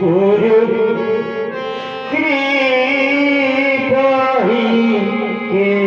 গুরু কৃপাহী কে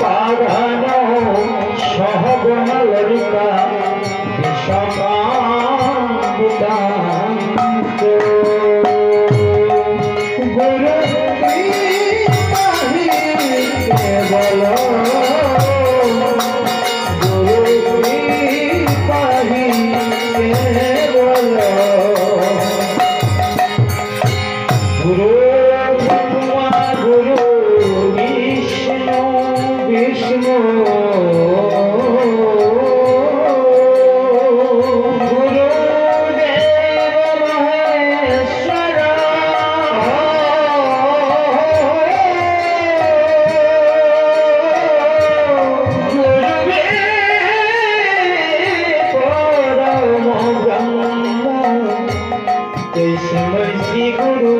পাধান সহগণ ললিতা বিষমা कृष्ण श्री गुरु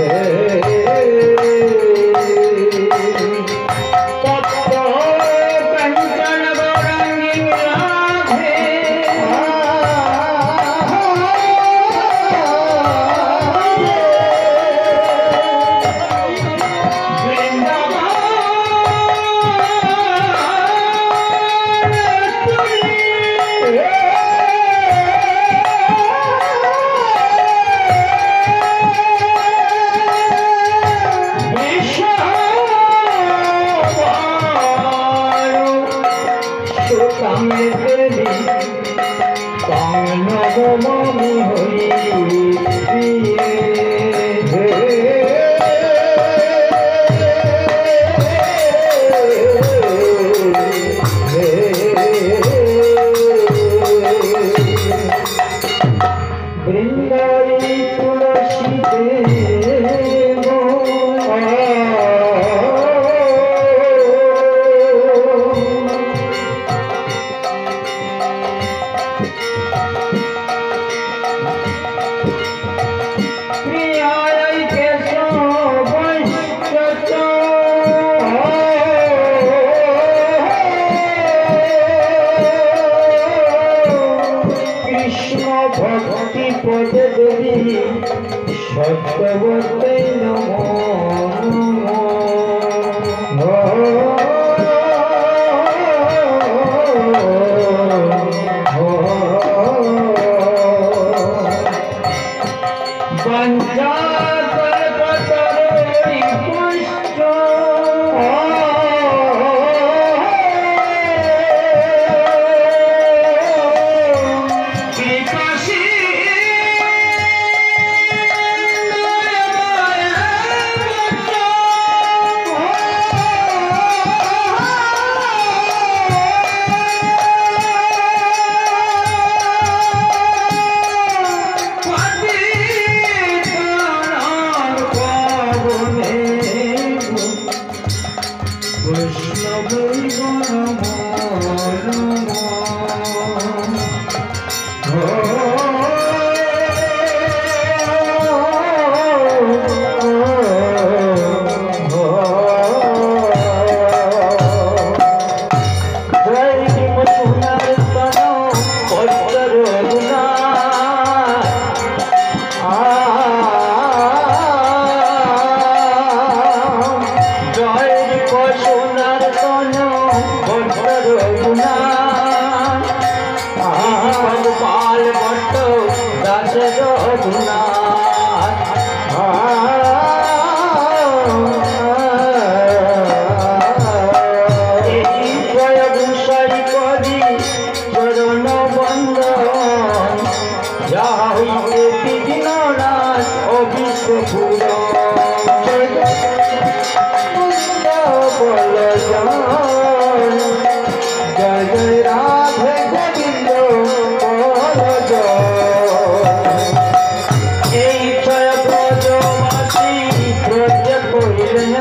Yeah.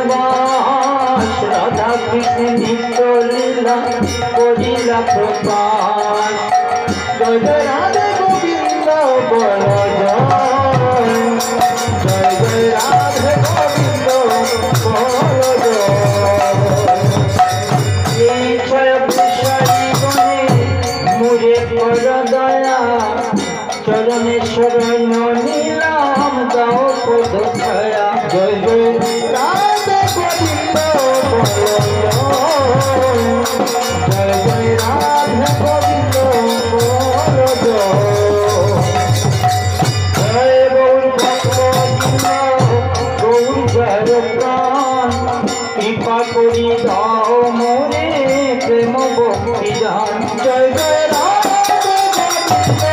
বাস রাধা কৃষ্ণি করিলা করিলা প্রবাস জয় রাধে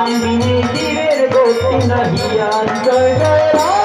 দামিনী জীবের গতি নাহি আশ্রয়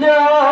जा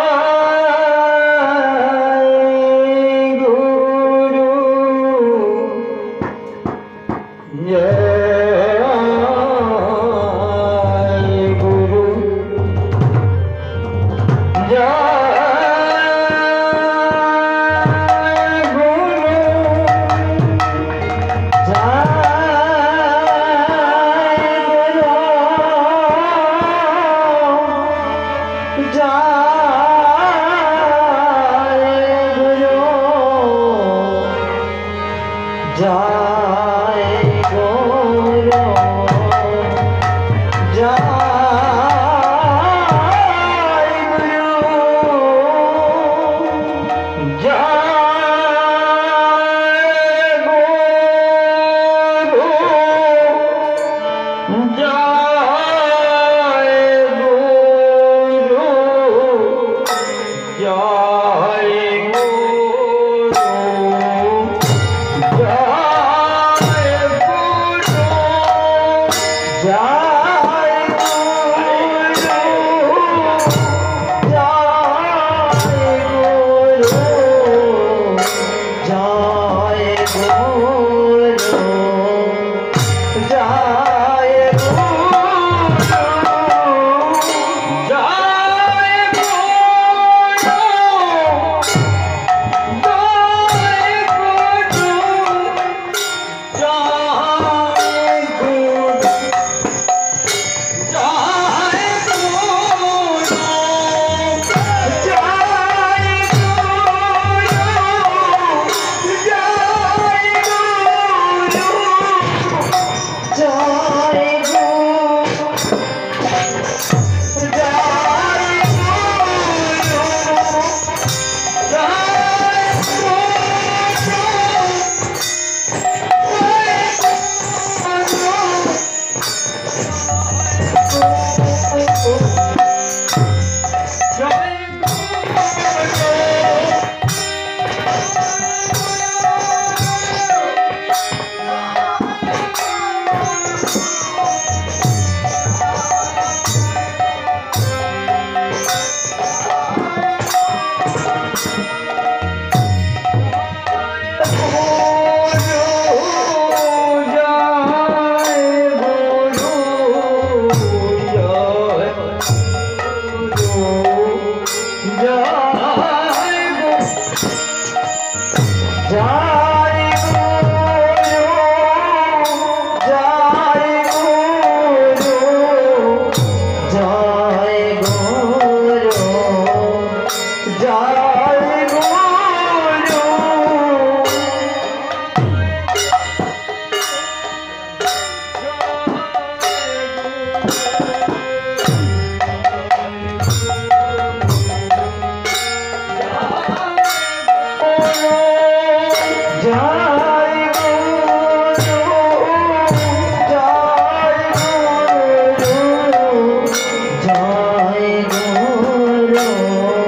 গুরু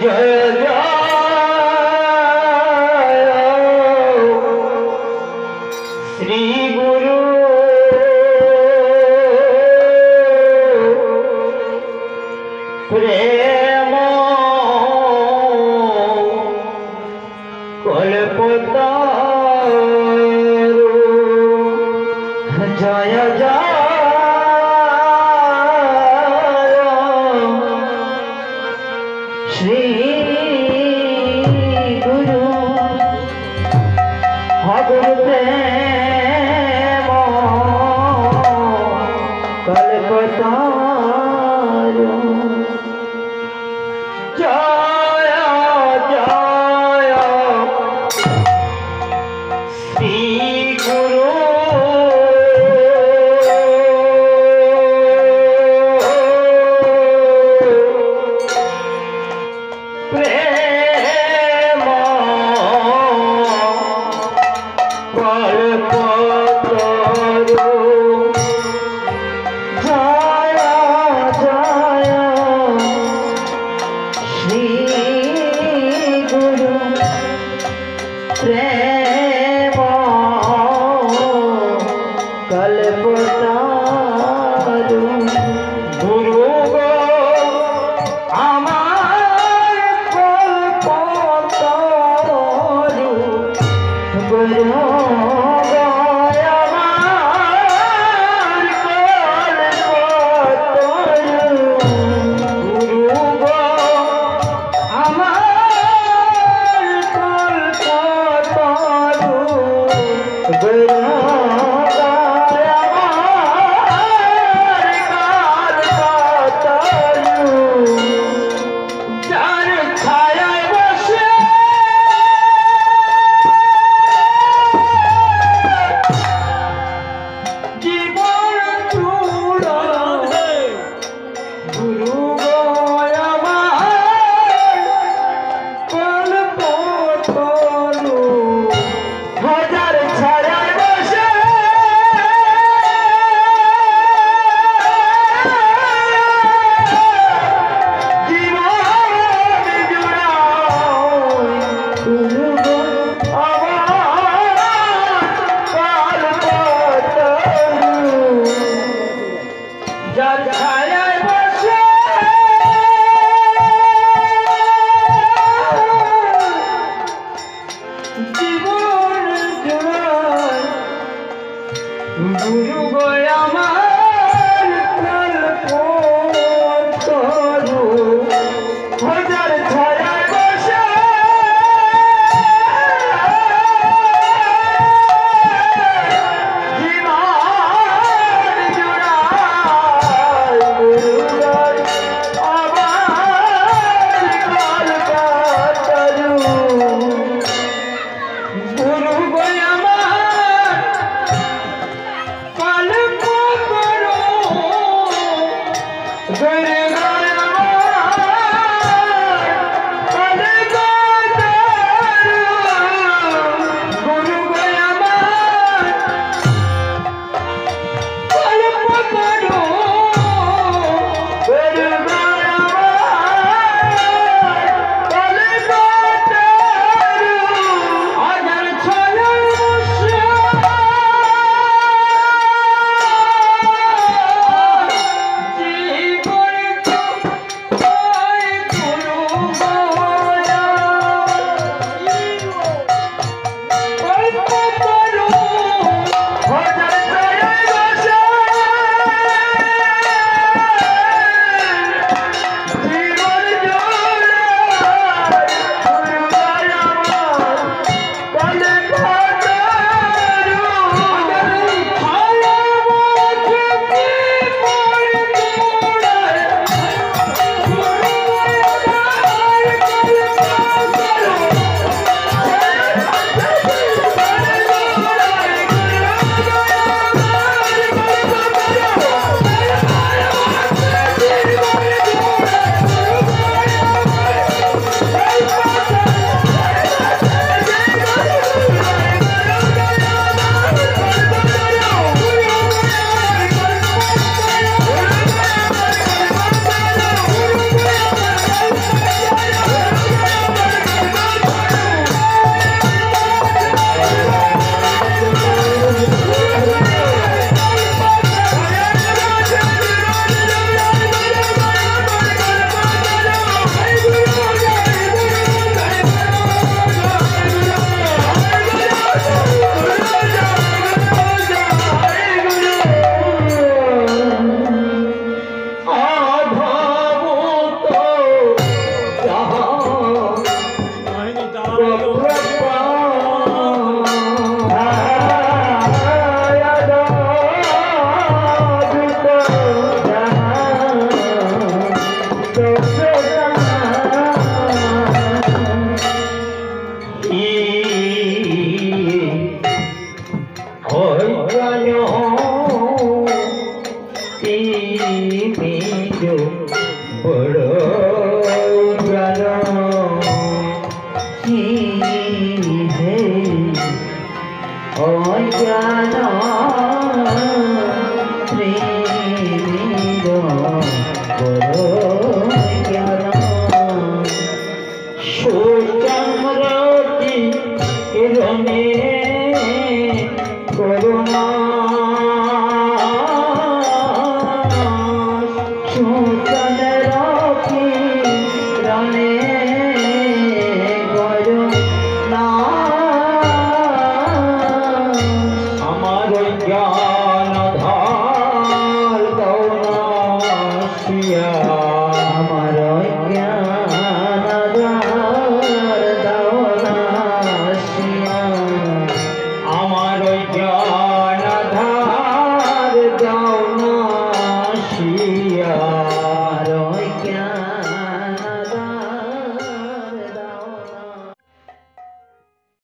Yeah, yeah.